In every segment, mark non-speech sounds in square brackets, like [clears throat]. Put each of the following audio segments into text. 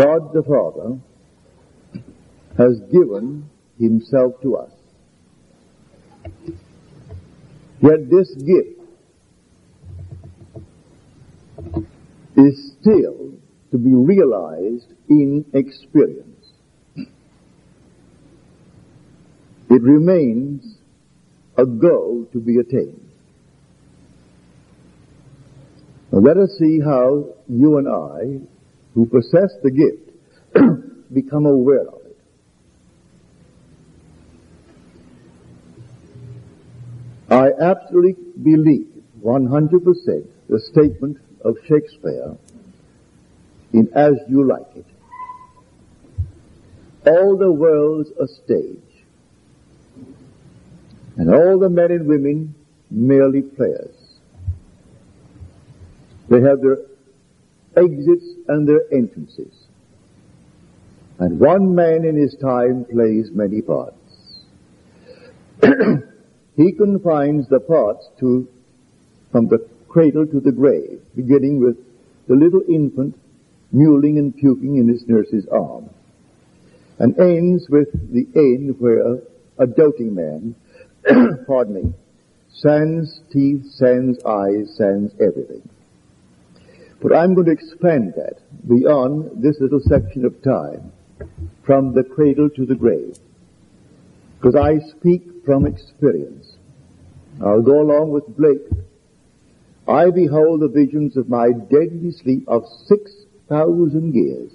God the Father has given himself to us. Yet this gift is still to be realized in experience. It remains a goal to be attained. Now let us see how you and I, who possess the gift, [clears throat] become aware of it. I absolutely believe 100% the statement of Shakespeare in As You Like It. All the world's a stage, and all the men and women merely players. They have their exits and their entrances. And one man in his time plays many parts. [clears throat] he confines the parts to, from the cradle to the grave, beginning with the little infant mewling and puking in his nurse's arm, and ends with the end where a doting man, [clears throat] pardon me, sans teeth, sans eyes, sans everything. But I'm going to expand that beyond this little section of time, from the cradle to the grave, because I speak from experience. I'll go along with Blake. I behold the visions of my deadly sleep of six thousand years,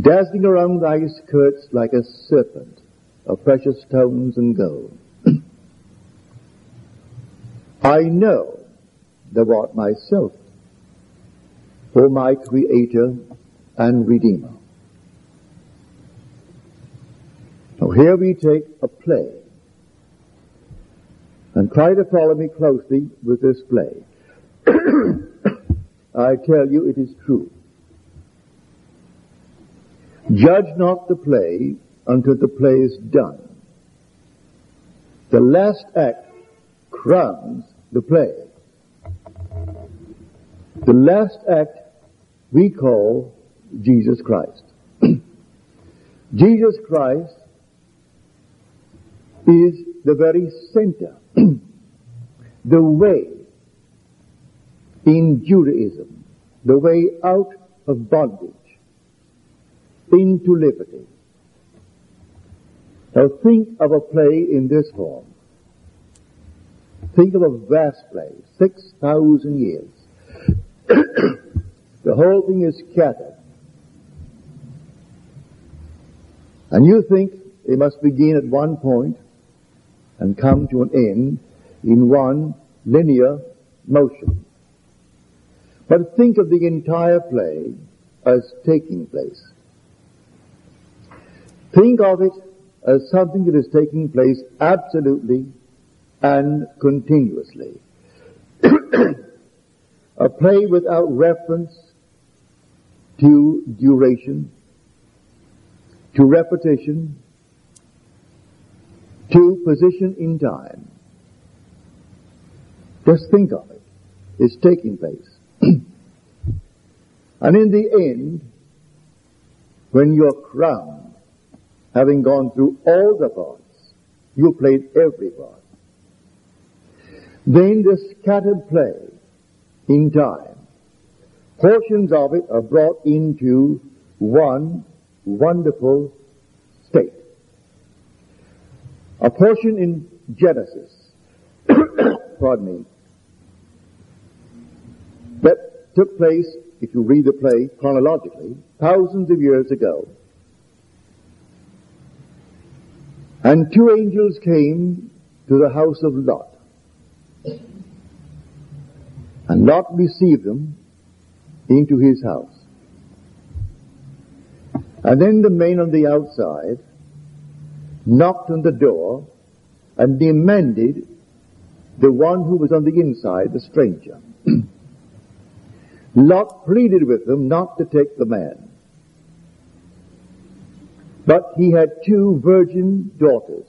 dazzling around thy skirts like a serpent of precious stones and gold. [clears throat] I know thou art myself, O my Creator and Redeemer. Now here we take a play and try to follow me closely with this play. [coughs] I tell you it is true. Judge not the play until the play is done. The last act crowns the play. The last act we call Jesus Christ. [clears throat] Jesus Christ is the very center, [clears throat] the way in Judaism, the way out of bondage into liberty. Now think of a play in this form. Think of a vast play, 6,000 years. The whole thing is scattered. And you think it must begin at one point and come to an end in one linear motion. But think of the entire play as taking place. Think of it as something that is taking place absolutely and continuously. [clears throat] a play without reference to duration, to repetition, to position in time. Just think of it. It's taking place. [clears throat] and in the end, when you're crowned, having gone through all the parts, you played every part. Then the scattered play in time, portions of it are brought into one wonderful state. A portion in Genesis, [coughs] pardon me, that took place, if you read the play chronologically, thousands of years ago. And two angels came to the house of Lot. And Lot received them into his house. And then the man on the outside knocked on the door and demanded the one who was on the inside, the stranger. [clears throat] Lot pleaded with them not to take the man. But he had two virgin daughters.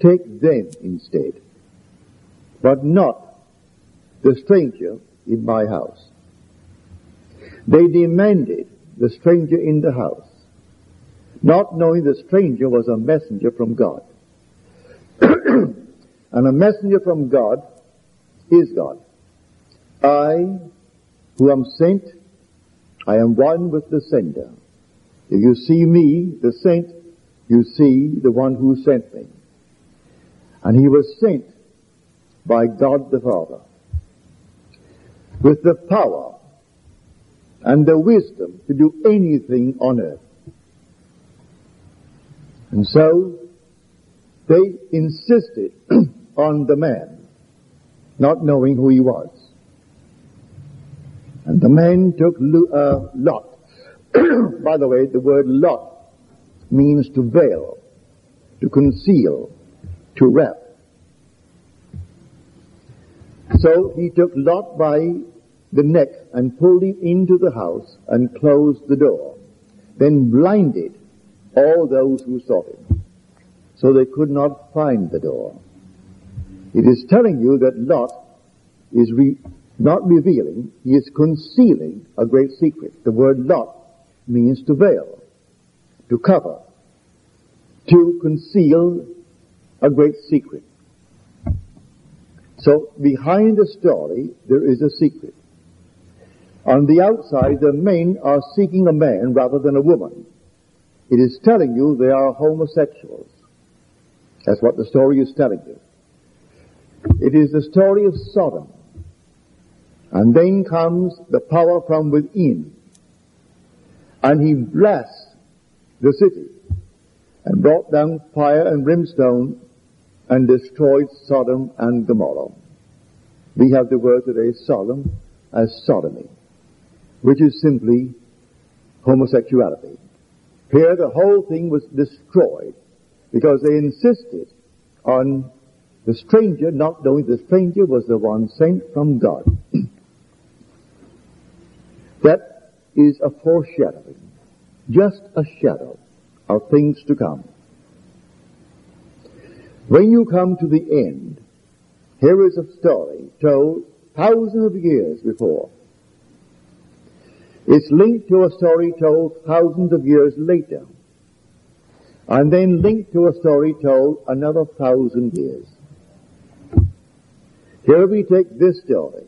Take them instead. But not the stranger in my house. They demanded the stranger in the house, not knowing the stranger was a messenger from God. [clears throat] and a messenger from God is God. I, who am sent, I am one with the sender. If you see me, the sent, you see the one who sent me. And he was sent by God the Father with the power and the wisdom to do anything on earth. And so they insisted [clears throat] on the man, not knowing who he was. And the man took uh, Lot. [clears throat] By the way, the word Lot means to veil, to conceal, to wrap. So he took Lot by the neck and pulled him into the house and closed the door, then blinded all those who saw him, so they could not find the door. It is telling you that Lot is re- not revealing, he is concealing a great secret. The word Lot means to veil, to cover, to conceal a great secret. So behind the story, there is a secret. On the outside, the men are seeking a man rather than a woman. It is telling you they are homosexuals. That's what the story is telling you. It is the story of Sodom. And then comes the power from within. And he blessed the city and brought down fire and brimstone and destroyed Sodom and Gomorrah. We have the word today, Sodom, as sodomy, which is simply homosexuality. Here the whole thing was destroyed because they insisted on the stranger not knowing the stranger was the one sent from God. [clears throat] that is a foreshadowing, just a shadow of things to come. When you come to the end, here is a story told thousands of years before. It's linked to a story told thousands of years later. And then linked to a story told another thousand years. Here we take this story.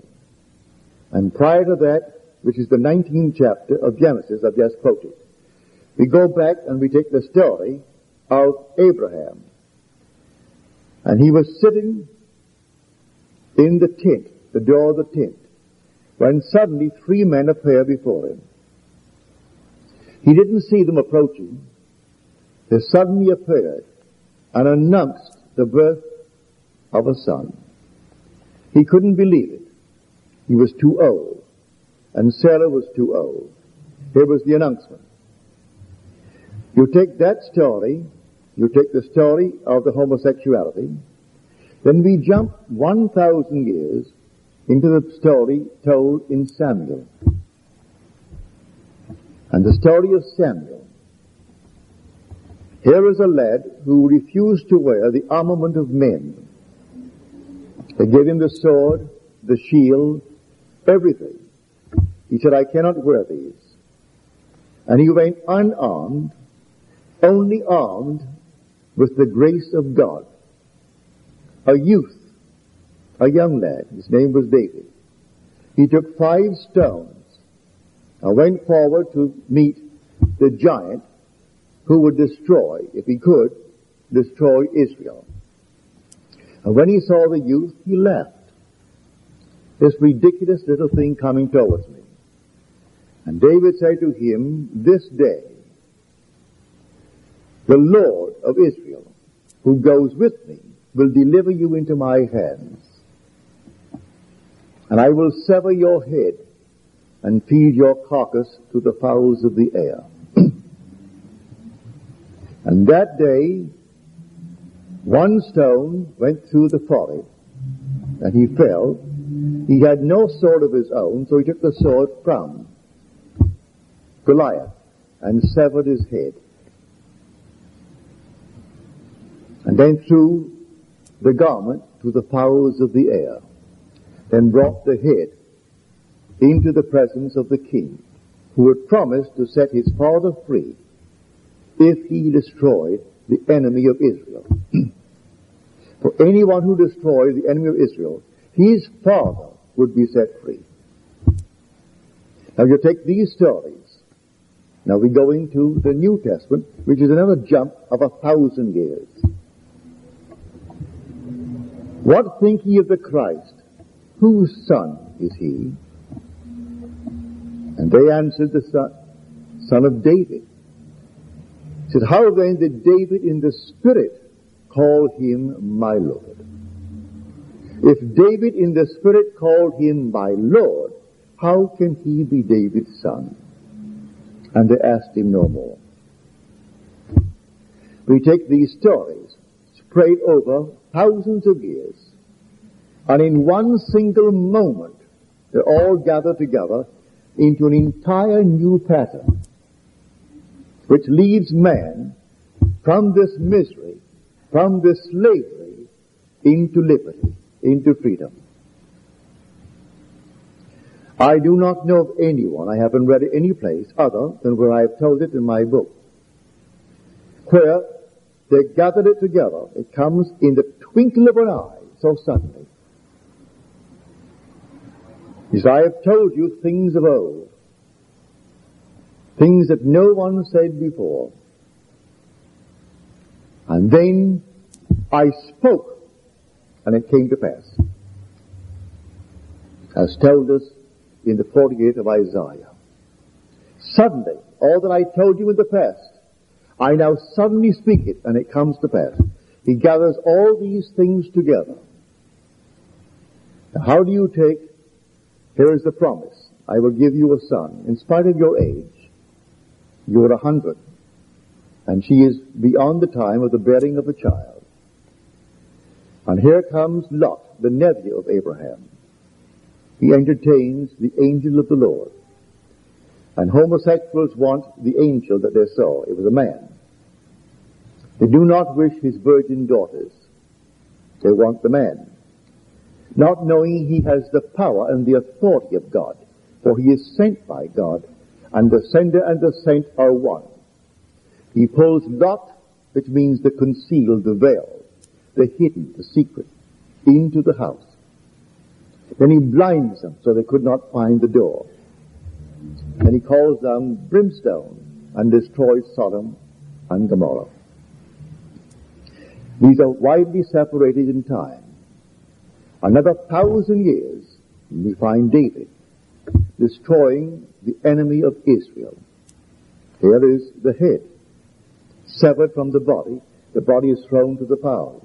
And prior to that, which is the 19th chapter of Genesis I've just quoted, we go back and we take the story of Abraham. And he was sitting in the tent, the door of the tent, when suddenly three men appear before him. He didn't see them approaching. They suddenly appeared and announced the birth of a son. He couldn't believe it. He was too old. And Sarah was too old. Here was the announcement. You take that story you take the story of the homosexuality, then we jump 1,000 years into the story told in Samuel. And the story of Samuel. Here is a lad who refused to wear the armament of men. They gave him the sword, the shield, everything. He said, I cannot wear these. And he went unarmed, only armed with the grace of God. A youth, a young lad, his name was David. He took five stones and went forward to meet the giant who would destroy, if he could, destroy Israel. And when he saw the youth, he left. This ridiculous little thing coming towards me. And David said to him, This day the Lord of Israel, who goes with me, will deliver you into my hands. And I will sever your head and feed your carcass to the fowls of the air. [clears throat] and that day, one stone went through the forehead, and he fell. He had no sword of his own, so he took the sword from Goliath and severed his head. and then threw the garment to the fowls of the air, then brought the head into the presence of the king. who had promised to set his father free if he destroyed the enemy of Israel. [clears throat] For anyone who destroyed the enemy of Israel, his father would be set free. Now you take these stories. Now we go into the New Testament, which is another jump of a thousand years. What think ye of the Christ? Whose son is he? And they answered, the son, son of David. He said, how then did David in the Spirit call him my Lord? If David in the Spirit called him my Lord, how can he be David's son? And they asked him no more. We take these stories, spread over thousands of years, and in one single moment, they all gather together into an entire new pattern, which leads man from this misery, from this slavery, into liberty, into freedom. I do not know of anyone, I haven't read it any place other than where I have told it in my book, where they gathered it together. It comes in the twinkle of an eye, so suddenly. As I have told you things of old, things that no one said before. And then I spoke, and it came to pass. As told us in the 48th of Isaiah. Suddenly, all that I told you in the past, I now suddenly speak it, and it comes to pass. He gathers all these things together. Now, how do you take here is the promise. I will give you a son. In spite of your age, you're a hundred. And she is beyond the time of the bearing of a child. And here comes Lot, the nephew of Abraham. He entertains the angel of the Lord. And homosexuals want the angel that they saw. It was a man. They do not wish his virgin daughters. They want the man not knowing he has the power and the authority of God, for he is sent by God, and the sender and the sent are one. He pulls Lot, which means the concealed, the veil, the hidden, the secret, into the house. Then he blinds them so they could not find the door. And he calls down brimstone and destroys Sodom and Gomorrah. These are widely separated in time. Another thousand years, we find David destroying the enemy of Israel. Here is the head, severed from the body. The body is thrown to the powers.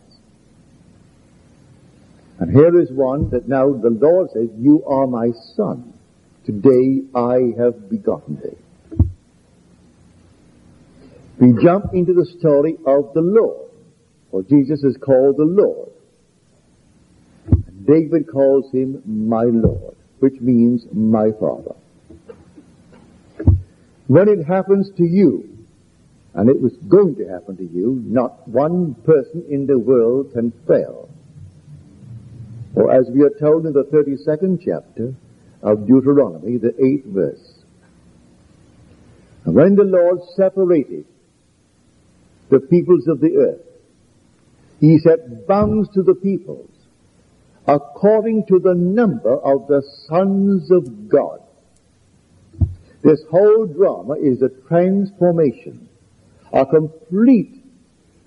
And here is one that now the Lord says, You are my son. Today I have begotten thee. We jump into the story of the Lord, for Jesus is called the Lord. David calls him my Lord, which means my Father. When it happens to you, and it was going to happen to you, not one person in the world can fail. Or as we are told in the 32nd chapter of Deuteronomy, the 8th verse. When the Lord separated the peoples of the earth, He set bounds to the peoples according to the number of the sons of God. This whole drama is a transformation, a complete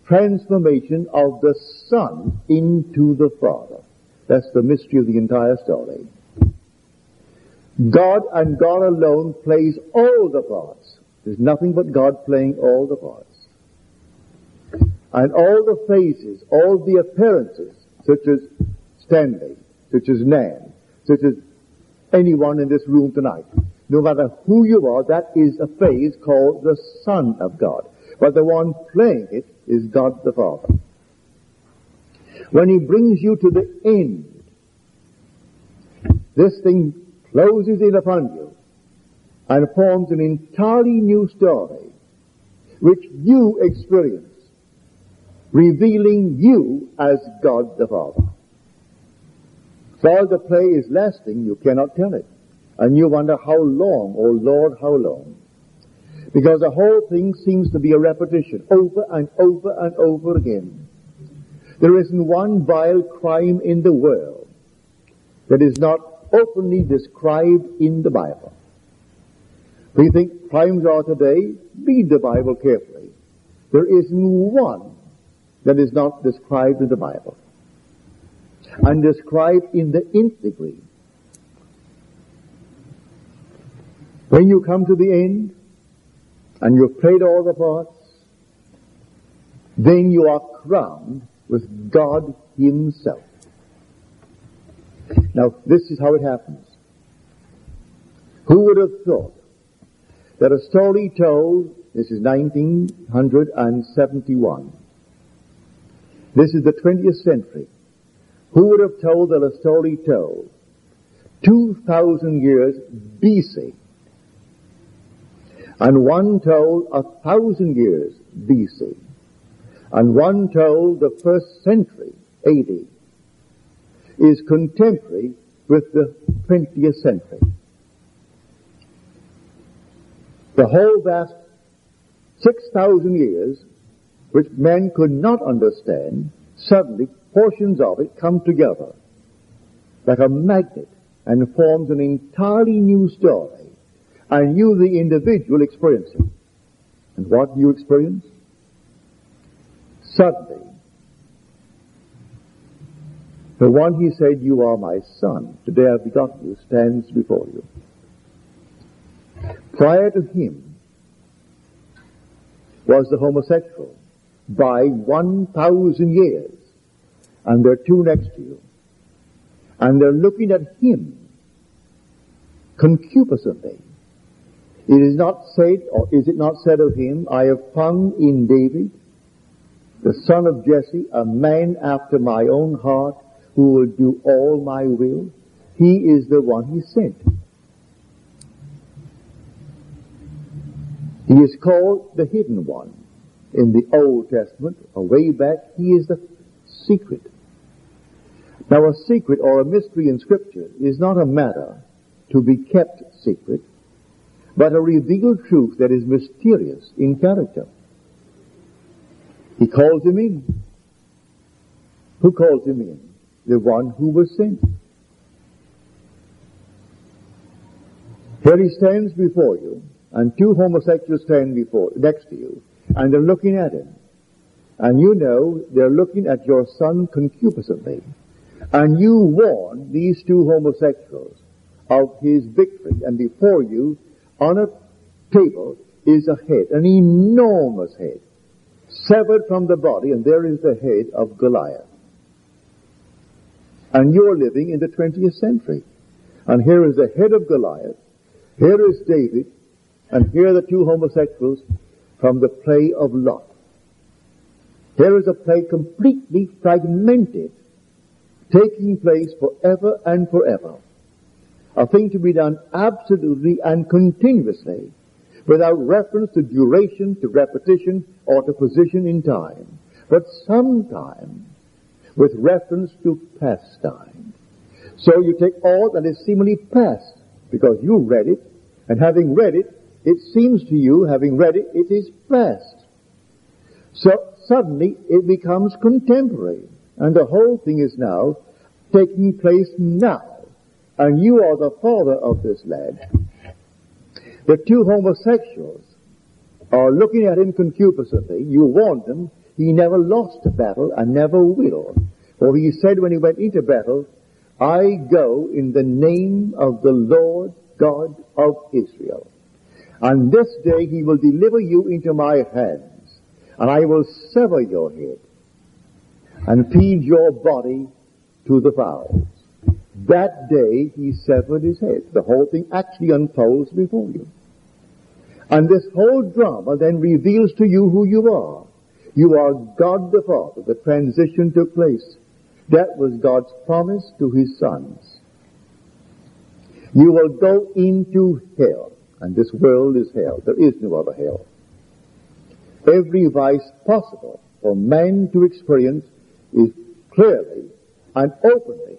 transformation of the Son into the Father. That's the mystery of the entire story. God and God alone plays all the parts. There's nothing but God playing all the parts. And all the phases, all the appearances, such as Stanley, such as Nan, such as anyone in this room tonight. No matter who you are, that is a phase called the Son of God. But the one playing it is God the Father. When He brings you to the end, this thing closes in upon you and forms an entirely new story which you experience, revealing you as God the Father. While the play is lasting, you cannot tell it And you wonder, how long, oh Lord, how long? Because the whole thing seems to be a repetition, over and over and over again. There isn't one vile crime in the world that is not openly described in the Bible. We think crimes are today, read the Bible carefully. There isn't one that is not described in the Bible. And described in the nth degree. When you come to the end, and you've played all the parts, then you are crowned with God Himself. Now, this is how it happens. Who would have thought that a story told, this is 1971, this is the 20th century, who would have told that a story told? 2,000 years BC and one told a thousand years BC, and one told the first century AD, is contemporary with the 20th century. The whole vast 6,000 years, which men could not understand, suddenly portions of it come together like a magnet and forms an entirely new story and you, the individual, experience it. And what do you experience? Suddenly, the one he said, You are my son, today I've begotten you, stands before you. Prior to him was the homosexual by 1,000 years, and there are two next to you. And they're looking at him concupiscently it is not said, or is it not said of him, I have found in David, the son of Jesse, a man after my own heart, who will do all my will? He is the one he sent. He is called the hidden one. In the Old Testament, a way back, he is the secret. Now a secret or a mystery in scripture is not a matter to be kept secret but a revealed truth that is mysterious in character. He calls him in. Who calls him in? The one who was sent. Here he stands before you, and two homosexuals stand before, next to you, and they're looking at him. And you know they're looking at your son concupiscently. And you warn these two homosexuals of his victory, and before you on a table is a head, an enormous head, severed from the body, and there is the head of Goliath. And you're living in the 20th century. And here is the head of Goliath, here is David, and here are the two homosexuals from the play of Lot. Here is a play completely fragmented, taking place forever and forever a thing to be done absolutely and continuously without reference to duration, to repetition, or to position in time, but sometimes with reference to past time. So you take all that is seemingly past because you read it, and having read it, it seems to you, having read it, it is past. So suddenly it becomes contemporary, and the whole thing is now taking place now and you are the father of this lad, the two homosexuals are looking at him concupiscently. You warned him. He never lost a battle and never will. For he said when he went into battle, I go in the name of the Lord God of Israel. And this day he will deliver you into my hands, and I will sever your head and feed your body to the fowls. That day he severed his head. The whole thing actually unfolds before you. And this whole drama then reveals to you who you are. You are God the Father. The transition took place. That was God's promise to his sons. You will go into hell. And this world is hell. There is no other hell. Every vice possible for man to experience is clearly and openly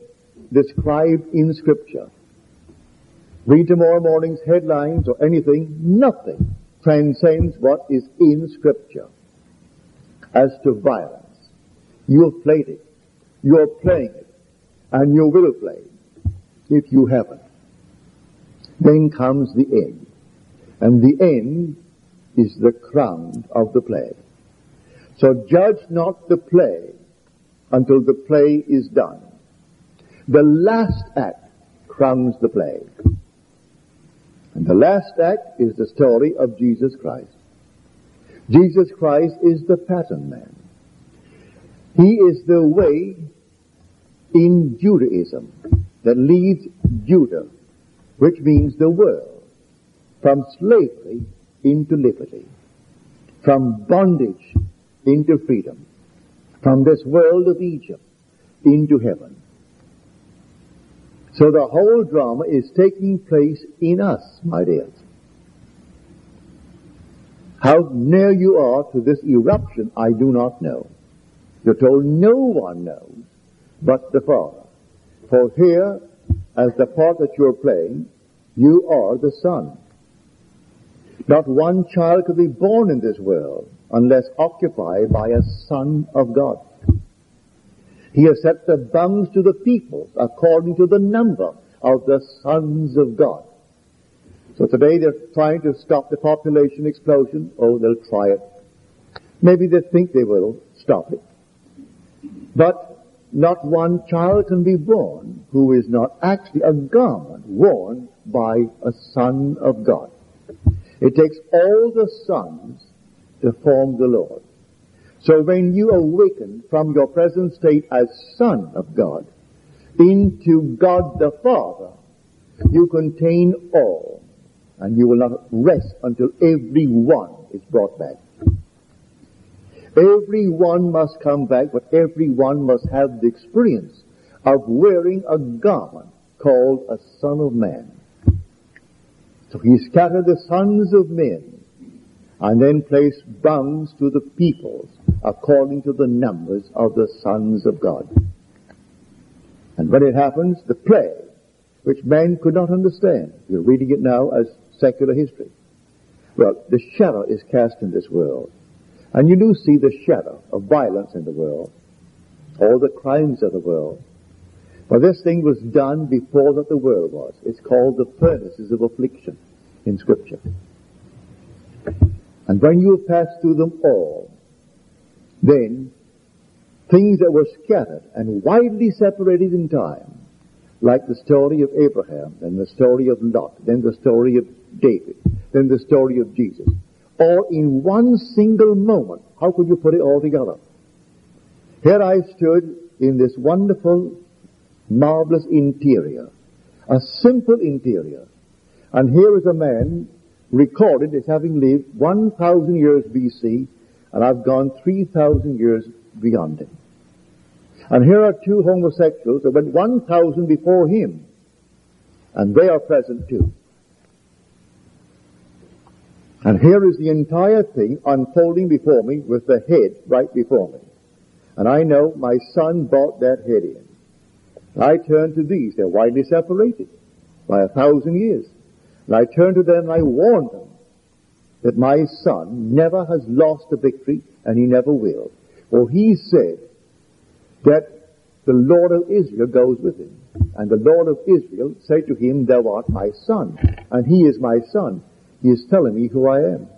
described in Scripture. Read tomorrow morning's headlines or anything, nothing transcends what is in Scripture. As to violence, you have played it, you are playing it, and you will play it if you haven't. Then comes the end. And the end is the crown of the play. So judge not the play until the play is done. The last act crowns the play. And the last act is the story of Jesus Christ. Jesus Christ is the pattern man. He is the way in Judaism that leads Judah, which means the world, from slavery into liberty, from bondage into freedom, from this world of Egypt into heaven. So the whole drama is taking place in us, my dears. How near you are to this eruption, I do not know. You're told no one knows but the Father. For here, as the part that you're playing, you are the Son. Not one child could be born in this world unless occupied by a Son of God. He has set the bounds to the peoples according to the number of the sons of God. So today they're trying to stop the population explosion. Oh, they'll try it. Maybe they think they will stop it. But not one child can be born who is not actually a garment worn by a son of God. It takes all the sons to form the Lord. So when you awaken from your present state as Son of God into God the Father, you contain all, and you will not rest until every one is brought back. Every one must come back, but every one must have the experience of wearing a garment called a Son of Man. So he scattered the sons of men and then place bounds to the peoples according to the numbers of the sons of God. And when it happens, the play, which man could not understand, you're reading it now as secular history. Well, the shadow is cast in this world. And you do see the shadow of violence in the world, all the crimes of the world. But this thing was done before that the world was. It's called the furnaces of affliction in Scripture. And when you have passed through them all, then things that were scattered and widely separated in time, like the story of Abraham, then the story of Lot, then the story of David, then the story of Jesus, all in one single moment. How could you put it all together? Here I stood in this wonderful, marvelous interior, a simple interior, and here is a man recorded as having lived 1,000 years BC, and I've gone 3,000 years beyond him. And here are two homosexuals that went 1,000 before him, and they are present too. And here is the entire thing unfolding before me with the head right before me. And I know my son brought that head in. I turn to these. They're widely separated by a thousand years. And I turn to them and I warn them that my son never has lost a victory and he never will. For he said that the Lord of Israel goes with him. And the Lord of Israel said to him, Thou art my son. And he is my son. He is telling me who I am.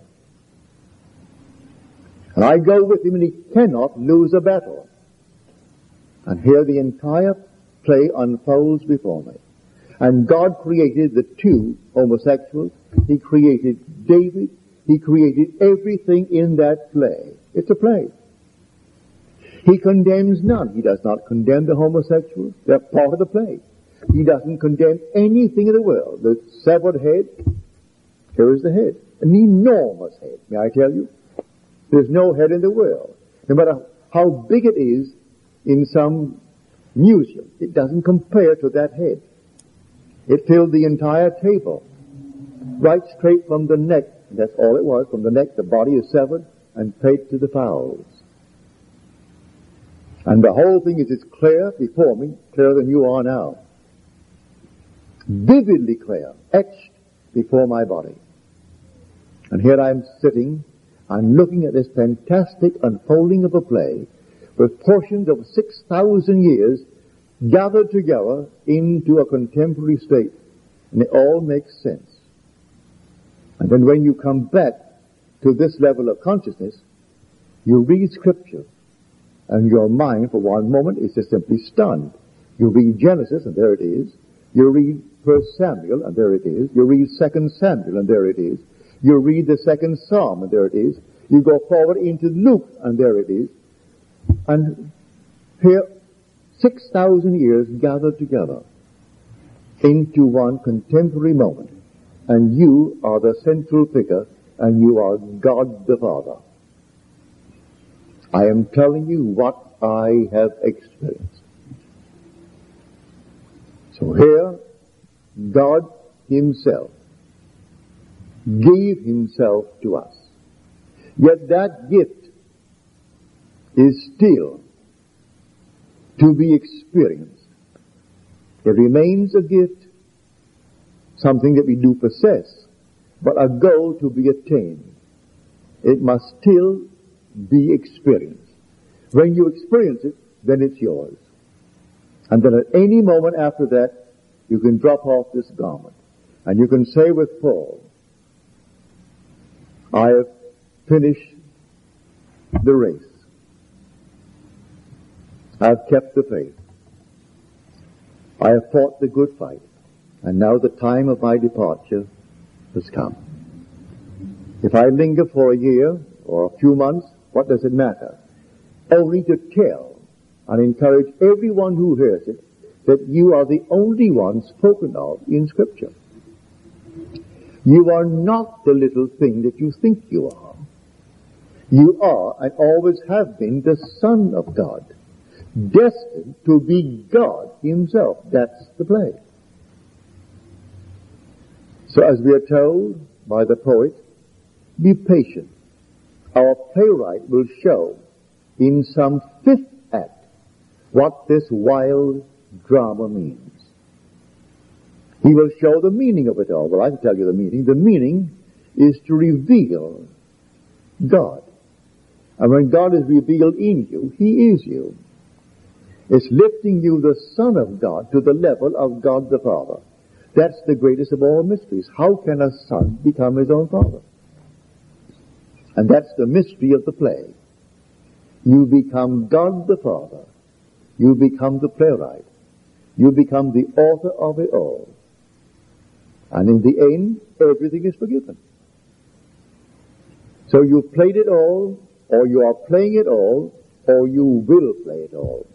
And I go with him and he cannot lose a battle. And here the entire play unfolds before me. And God created the two homosexuals. He created David. He created everything in that play. It's a play. He condemns none. He does not condemn the homosexuals. They're part of the play. He doesn't condemn anything in the world. The severed head, here is the head. An enormous head, may I tell you? There's no head in the world. No matter how big it is in some museum, it doesn't compare to that head. It filled the entire table, right straight from the neck. That's all it was. From the neck, the body is severed and paid to the fowls. And the whole thing is as clear before me, clearer than you are now. vividly clear, etched before my body. And here I'm sitting and looking at this fantastic unfolding of a play with portions of 6,000 years gathered together into a contemporary state. And it all makes sense. And then when you come back to this level of consciousness, you read scripture and your mind for one moment is just simply stunned. You read Genesis and there it is. You read First Samuel and there it is. You read Second Samuel and there it is. You read the second Psalm and there it is. You go forward into Luke and there it is. And here, 6,000 years gathered together into one contemporary moment. And you are the central figure and you are God the Father. I am telling you what I have experienced. So here, God Himself gave Himself to us. Yet that gift is still to be experienced. It remains a gift, something that we do possess, but a goal to be attained. It must still be experienced. When you experience it, then it's yours. And then at any moment after that, you can drop off this garment. And you can say with Paul, I have finished the race. I have kept the faith. I have fought the good fight. And now the time of my departure has come. If I linger for a year or a few months, what does it matter? Only to tell and encourage everyone who hears it that you are the only one spoken of in Scripture. You are not the little thing that you think you are. You are and always have been the Son of God, destined to be God Himself. That's the play. So as we are told by the poet, be patient. Our playwright will show in some fifth act what this wild drama means. He will show the meaning of it all. Well, I can tell you the meaning. The meaning is to reveal God. And when God is revealed in you, He is you. It's lifting you, the Son of God, to the level of God the Father. That's the greatest of all mysteries. How can a son become his own father? And that's the mystery of the play. You become God the Father. You become the playwright. You become the author of it all. And in the end, everything is forgiven. So you've played it all, or you are playing it all, or you will play it all.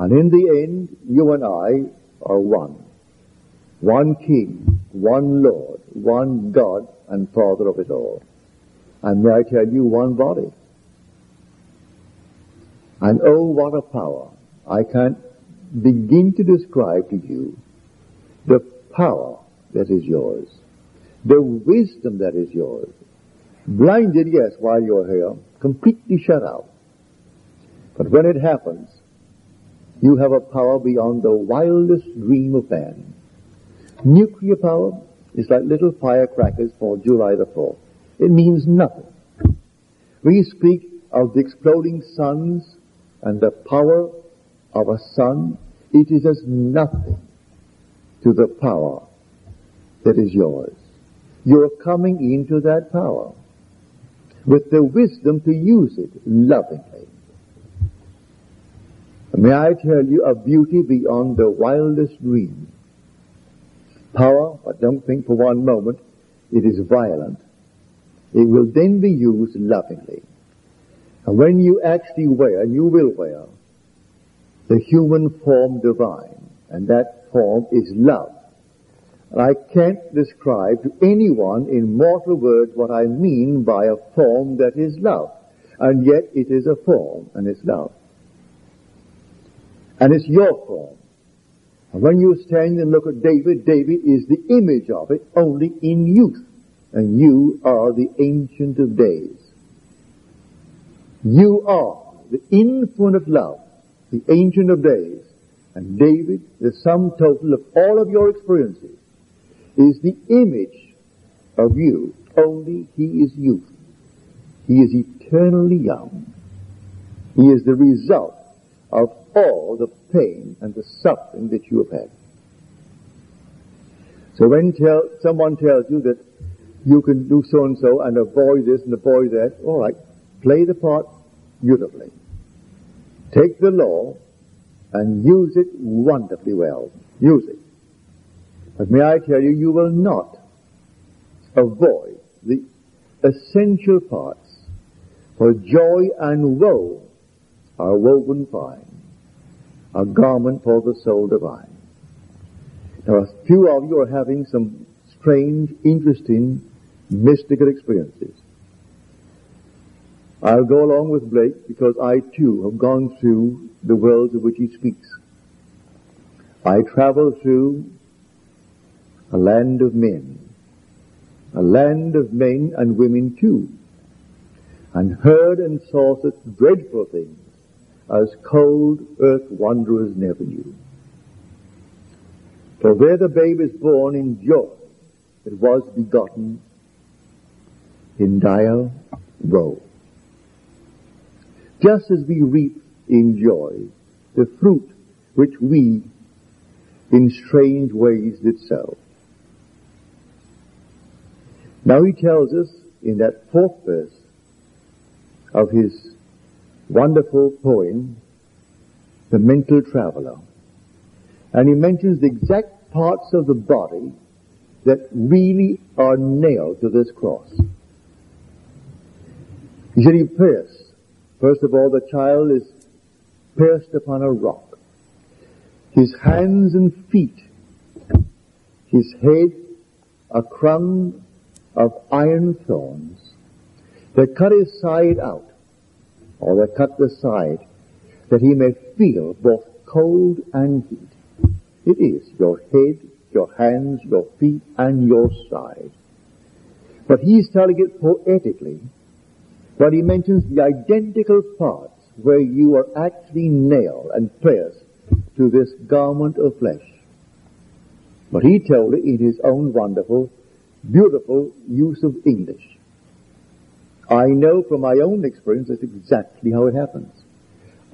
And in the end, you and I are one one King, one Lord, one God and Father of it all. And may I tell you, one body. And oh, what a power. I can't begin to describe to you the power that is yours, the wisdom that is yours. Blinded, yes, while you're here, completely shut out. But when it happens, you have a power beyond the wildest dream of man. Nuclear power is like little firecrackers for July the 4th. It means nothing. We speak of the exploding suns and the power of a sun. It is as nothing to the power that is yours. You're coming into that power with the wisdom to use it lovingly. May I tell you a beauty beyond the wildest dream power, but don't think for one moment it is violent. It will then be used lovingly. And when you actually wear, and you will wear, the human form divine, and that form is love. And I can't describe to anyone in mortal words what I mean by a form that is love. And yet it is a form, and it's love. And it's your form. And when you stand and look at David, David is the image of it only in youth. And you are the Ancient of Days. You are the infant of love, the Ancient of Days, and David, the sum total of all of your experiences, is the image of you. Only he is youth. He is eternally young. He is the result of all the pain and the suffering that you have had. So when tell, someone tells you that you can do so and so and avoid this and avoid that, all right, play the part beautifully. Take the law and use it wonderfully well. Use it. But may I tell you, you will not avoid the essential parts, for joy and woe are woven fine, a garment for the soul divine. Now a few of you are having some strange, interesting, mystical experiences. I'll go along with Blake because I too have gone through the worlds of which he speaks. I travel through a land of men, a land of men and women too, and heard and saw such dreadful things as cold earth wanderers never knew. For where the babe is born in joy, it was begotten in dire woe. Just as we reap in joy the fruit which we in strange ways did sow. Now he tells us in that fourth verse of his wonderful poem, The Mental Traveler. And he mentions the exact parts of the body that really are nailed to this cross. He said he pierced. First of all, the child is pierced upon a rock. His hands and feet, his head, a crown of iron thorns. They cut his side out, or they cut the side, that he may feel both cold and heat. It is your head, your hands, your feet, and your side. But he's telling it poetically, but he mentions the identical parts where you are actually nailed and pierced to this garment of flesh. But he told it in his own wonderful, beautiful use of English. I know from my own experience that's exactly how it happens.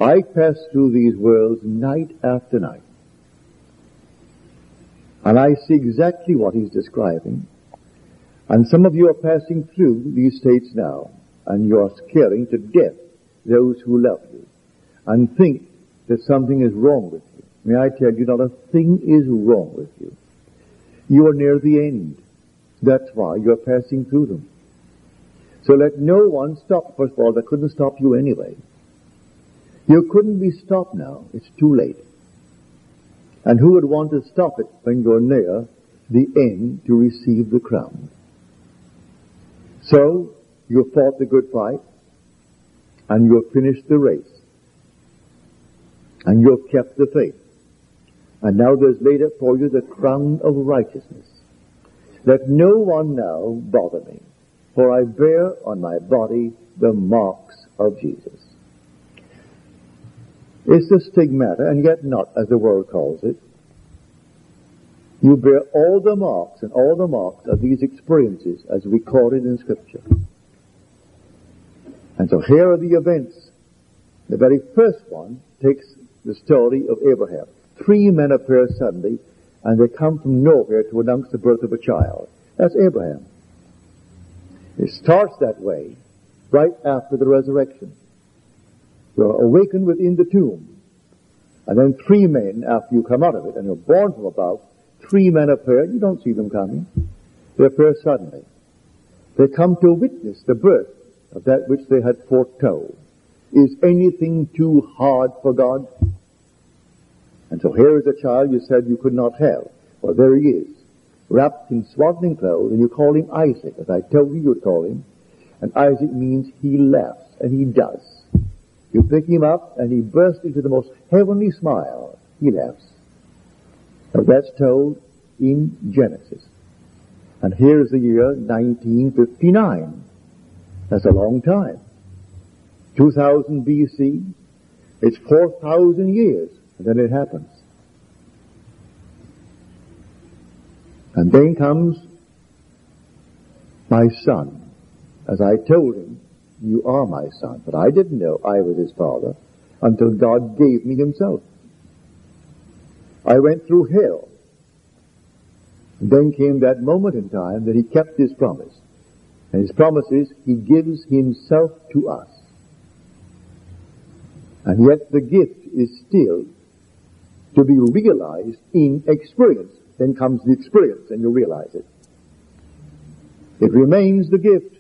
I pass through these worlds night after night. And I see exactly what he's describing. And some of you are passing through these states now, and you are scaring to death those who love you, and think that something is wrong with you. May I tell you, not a thing is wrong with you. You are near the end. That's why you're passing through them. So let no one stop. First of all, they couldn't stop you anyway. You couldn't be stopped now. It's too late. And who would want to stop it when you're near the end to receive the crown? So, you fought the good fight, and you have finished the race, and you have kept the faith. And now there's laid up for you the crown of righteousness. Let no one now bother me, for I bear on my body the marks of Jesus. It's the stigmata, and yet not as the world calls it. You bear all the marks and all the marks of these experiences as recorded in Scripture. And so here are the events. The very first one takes the story of Abraham. Three men appear suddenly, and they come from nowhere to announce the birth of a child. That's Abraham. It starts that way right after the resurrection. You're awakened within the tomb. And then three men, after you come out of it, and you're born from above, three men appear. You don't see them coming. They appear suddenly. They come to witness the birth of that which they had foretold. Is anything too hard for God? And so here is a child you said you could not have. Well, there he is, wrapped in swaddling clothes, and you call him Isaac, as I told you you'd call him. And Isaac means he laughs, and he does. You pick him up, and he bursts into the most heavenly smile. He laughs. That's told in Genesis. And here's the year 1959. That's a long time. 2000 BC, it's 4,000 years, and then it happens. And then comes my son. As I told him, you are my son. But I didn't know I was his father until God gave me himself. I went through hell. And then came that moment in time that he kept his promise. And his promise is he gives himself to us. And yet the gift is still to be realized in experience. Then comes the experience and you realize it. It remains the gift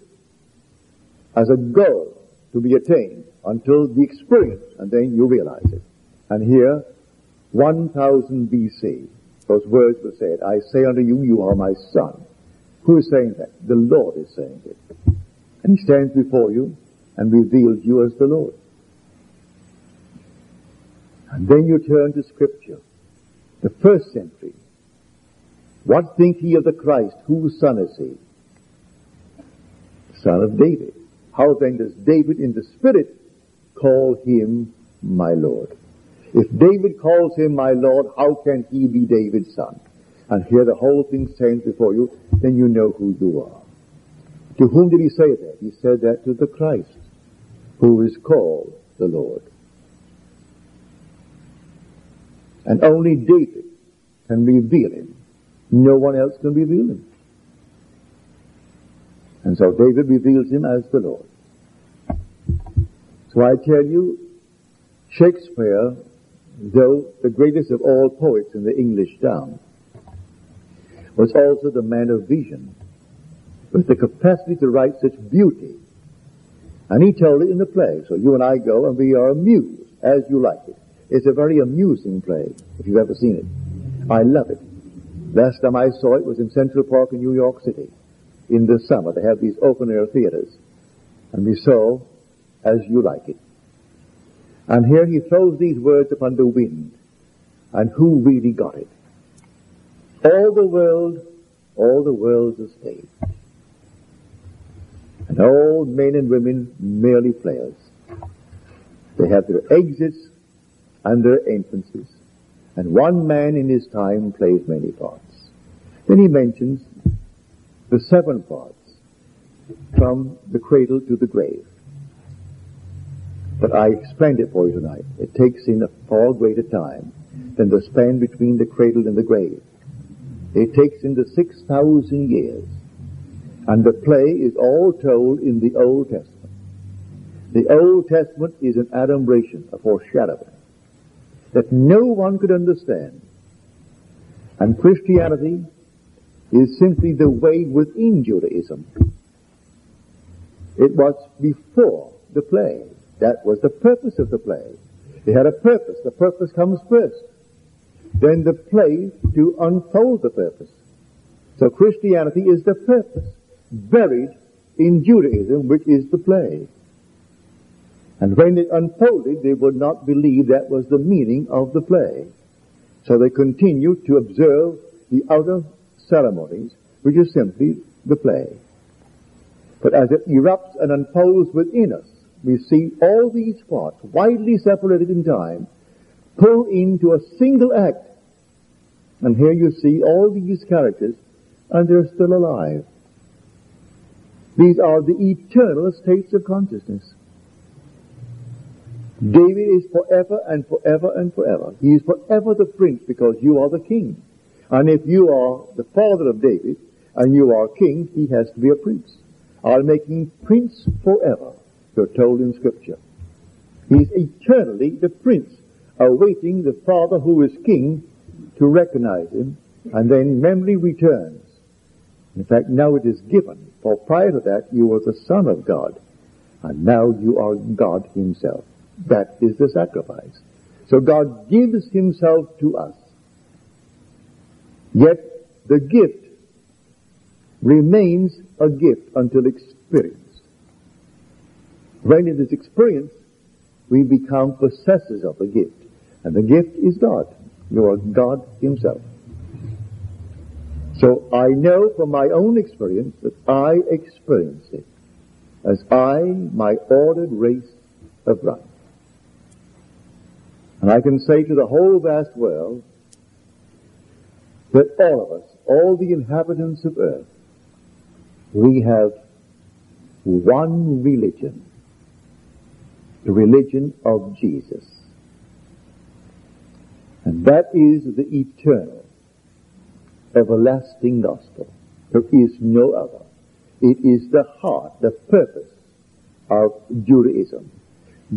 as a goal to be attained until the experience and then you realize it. And here, 1000 BC, those words were said, I say unto you, you are my son. Who is saying that? The Lord is saying it. And he stands before you and reveals you as the Lord. And then you turn to scripture. The first century. What think ye of the Christ? Whose son is he? Son of David. How then does David in the spirit call him my Lord? If David calls him my Lord, how can he be David's son? And here the whole thing stands before you, then you know who you are. To whom did he say that? He said that to the Christ, who is called the Lord. And only David can reveal him. No one else can reveal him. And so David reveals him as the Lord. So I tell you, Shakespeare, though the greatest of all poets in the English tongue, was also the man of vision, with the capacity to write such beauty. And he told it in the play. So you and I go and we are amused as you like it. It's a very amusing play, if you've ever seen it. I love it. Last time I saw it was in Central Park in New York City. In the summer, they have these open air theaters. And we saw As You Like It. And here he throws these words upon the wind. And who really got it? All the world, all the world's a stage. And all men and women merely players. They have their exits and their entrances. And one man in his time plays many parts. Then he mentions the seven parts from the cradle to the grave. But I explained it for you tonight. It takes in a far greater time than the span between the cradle and the grave. It takes in the 6,000 years. And the play is all told in the Old Testament. The Old Testament is an adumbration, a foreshadowing that no one could understand. And Christianity is simply the way within Judaism. It was before the play. That was the purpose of the play. It had a purpose. The purpose comes first. Then the play to unfold the purpose. So Christianity is the purpose buried in Judaism, which is the play. And when it unfolded, they would not believe that was the meaning of the play. So they continued to observe the outer ceremonies, which is simply the play. But as it erupts and unfolds within us, we see all these parts, widely separated in time, pull into a single act. And here you see all these characters, and they're still alive. These are the eternal states of consciousness. David is forever and forever and forever. He is forever the prince because you are the king. And if you are the father of David and you are king, he has to be a prince. I'll make him prince forever, you're told in scripture. He's eternally the prince, awaiting the father who is king to recognize him, and then memory returns. In fact, now it is given, for prior to that you were the son of God, and now you are God himself. That is the sacrifice. So God gives himself to us. Yet the gift remains a gift until experienced. When it is experienced, we become possessors of the gift. And the gift is God. You are God himself. So I know from my own experience that I experienced it as I, my ordered race, have run. And I can say to the whole vast world, that all of us, all the inhabitants of earth, we have one religion, the religion of Jesus. And that is the eternal, everlasting gospel. There is no other. It is the heart, the purpose of Judaism.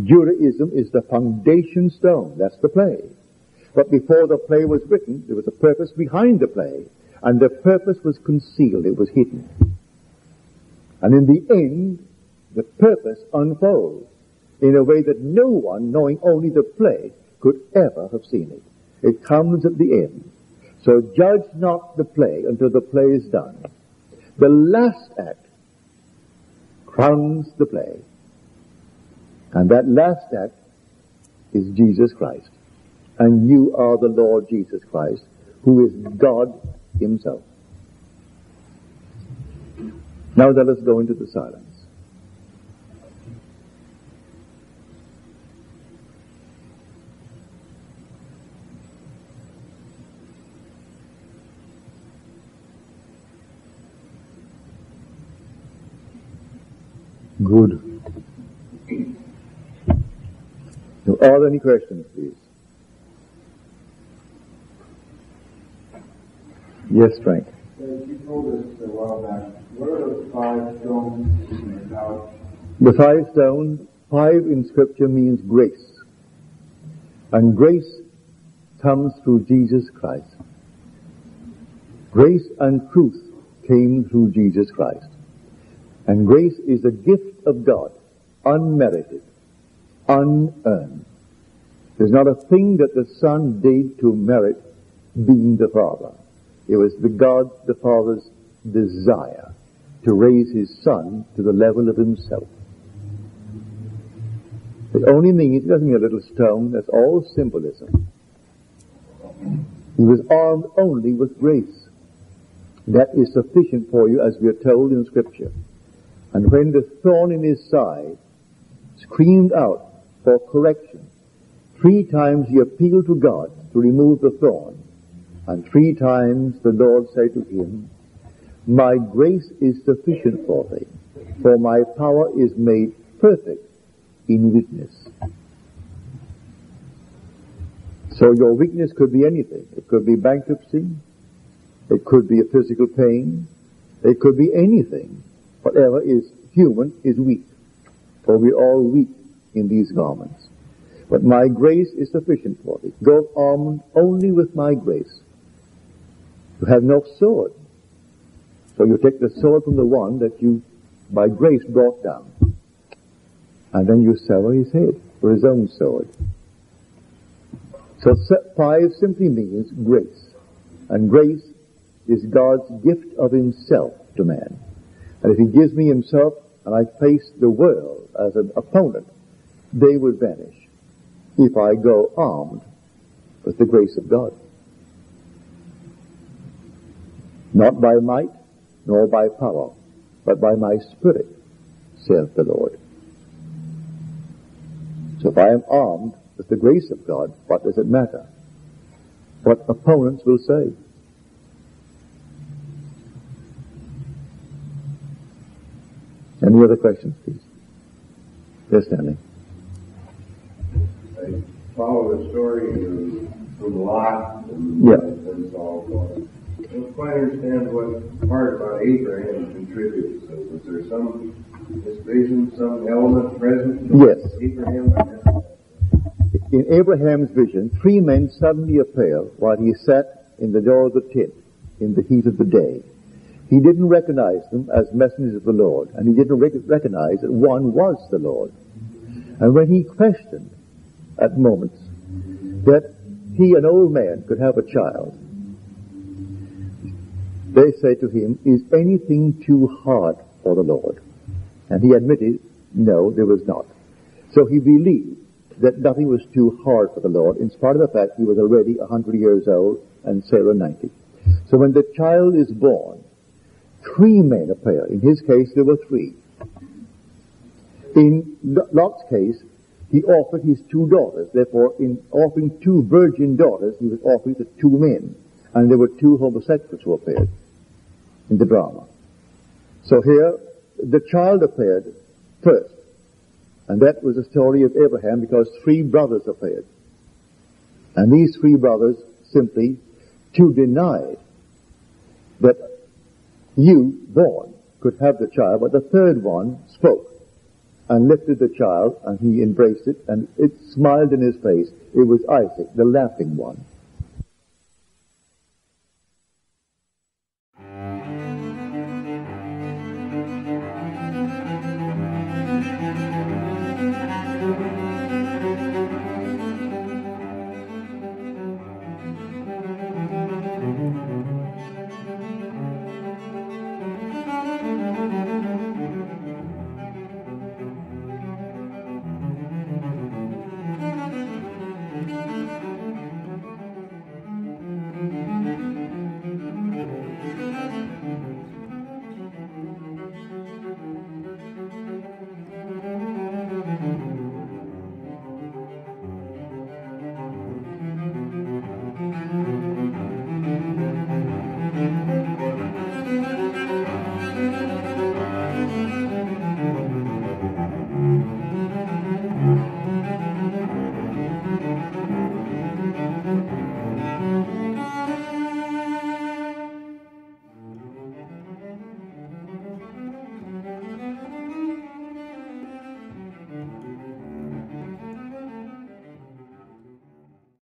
Judaism is the foundation stone. That's the play. But before the play was written, there was a purpose behind the play. And the purpose was concealed. It was hidden. And in the end, the purpose unfolds in a way that no one, knowing only the play, could ever have seen it. It comes at the end. So judge not the play until the play is done. The last act crowns the play. And that last act is Jesus Christ. And you are the Lord Jesus Christ, who is God himself. Now let us go into the silence. Good. Are there any questions, please? Yes, Frank. You told us a while back, what are the five stones house? The five stones, five in scripture means grace. And grace comes through Jesus Christ. Grace and truth came through Jesus Christ. And grace is a gift of God, unmerited, unearned. There's not a thing that the Son did to merit being the Father. It was the God, the Father's desire to raise his Son to the level of himself. It only means, it doesn't mean a little stone, that's all symbolism. He was armed only with grace. That is sufficient for you as we are told in scripture. And when the thorn in his side screamed out for correction, three times he appealed to God to remove the thorn. And three times the Lord said to him, My grace is sufficient for thee, for my power is made perfect in weakness. So your weakness could be anything. It could be bankruptcy. It could be a physical pain. It could be anything. Whatever is human is weak. For we are all weak in these garments. But my grace is sufficient for thee. Go armed only with my grace. You have no sword. So you take the sword from the one that you, by grace, brought down. And then you sever his head for his own sword. So five simply means grace. And grace is God's gift of himself to man. And if he gives me himself and I face the world as an opponent, they will vanish if I go armed with the grace of God. Not by might, nor by power, but by my spirit, saith the Lord. So if I am armed with the grace of God, what does it matter? What opponents will say? Any other questions, please? Yes, Stanley. I follow the story of, from Lot and Yeah. I don't quite understand what part about Abraham contributes. So Was there some this vision, some element present? Yes. Abraham. In Abraham's vision, three men suddenly appear while he sat in the door of the tent in the heat of the day. He didn't recognize them as messengers of the Lord, and he didn't rec- recognize that one was the Lord. And when he questioned at moments that he, an old man, could have a child, they said to him, Is anything too hard for the Lord? And he admitted, No, there was not. So he believed that nothing was too hard for the Lord, in spite of the fact he was already hundred years old and Sarah ninety. So when the child is born, three men appear. In his case, there were three. In Lot's case, he offered his two daughters. Therefore, in offering two virgin daughters, he was offering the two men. and there were two homosexuals who appeared in the drama. So here, the child appeared first, and that was the story of Abraham because three brothers appeared. And these three brothers simply to deny that you, born, could have the child, but the third one spoke and lifted the child and he embraced it and it smiled in his face. It was Isaac, the laughing one.